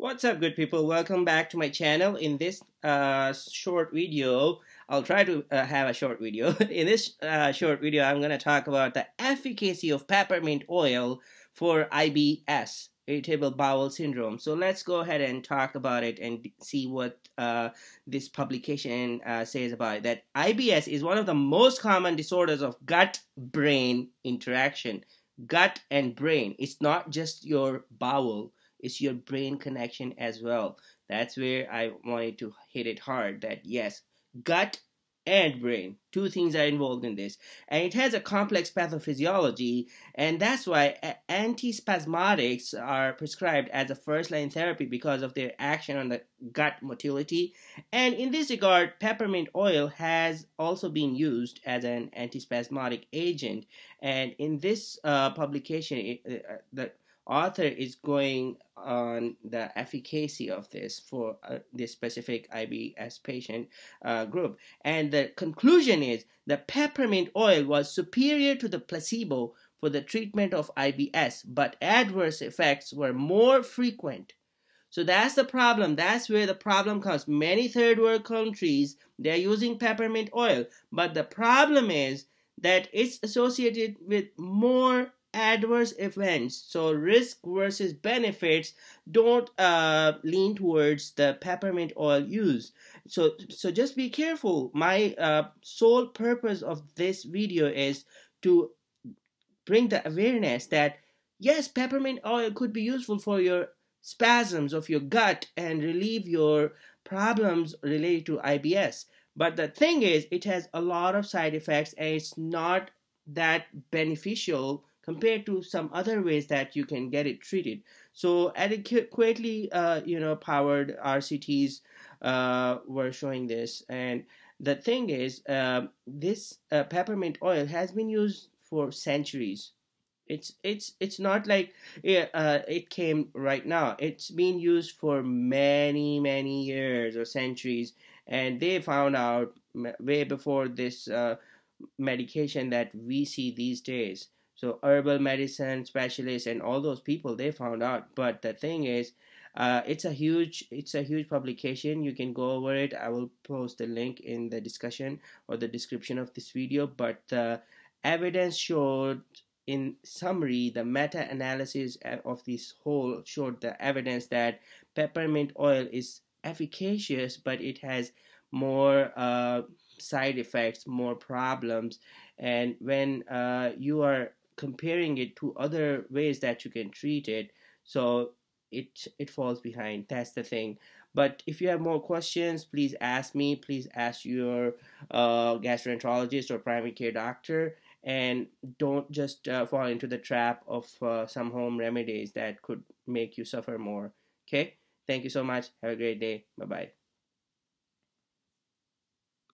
What's up good people? Welcome back to my channel. In this uh, short video I'll try to uh, have a short video. In this uh, short video I'm gonna talk about the efficacy of peppermint oil for IBS irritable bowel syndrome. So let's go ahead and talk about it and see what uh, this publication uh, says about it that IBS is one of the most common disorders of gut brain interaction. Gut and brain. It's not just your bowel it's your brain connection as well. That's where I wanted to hit it hard that yes, gut and brain, two things are involved in this. And it has a complex pathophysiology, and that's why antispasmodics are prescribed as a first line therapy because of their action on the gut motility. And in this regard, peppermint oil has also been used as an antispasmodic agent. And in this uh, publication, it, uh, the author is going on the efficacy of this for uh, this specific IBS patient uh, group. And the conclusion is the peppermint oil was superior to the placebo for the treatment of IBS, but adverse effects were more frequent. So that's the problem. That's where the problem comes. Many third world countries, they're using peppermint oil, but the problem is that it's associated with more adverse events. So risk versus benefits don't uh, lean towards the peppermint oil use. So so just be careful. My uh, sole purpose of this video is to bring the awareness that yes peppermint oil could be useful for your spasms of your gut and relieve your problems related to IBS but the thing is it has a lot of side effects and it's not that beneficial compared to some other ways that you can get it treated. So adequately, uh, you know, powered RCTs uh, were showing this, and the thing is, uh, this peppermint oil has been used for centuries. It's it's it's not like it, uh, it came right now. It's been used for many many years or centuries, and they found out way before this uh, medication that we see these days so herbal medicine specialists and all those people they found out. But the thing is, uh, it's a huge it's a huge publication. You can go over it. I will post the link in the discussion or the description of this video. But the evidence showed in summary, the meta-analysis of this whole showed the evidence that peppermint oil is efficacious, but it has more uh, side effects, more problems, and when uh, you are comparing it to other ways that you can treat it. So it it falls behind. That's the thing. But if you have more questions please ask me. Please ask your uh, gastroenterologist or primary care doctor. And don't just uh, fall into the trap of uh, some home remedies that could make you suffer more. Okay? Thank you so much. Have a great day. Bye bye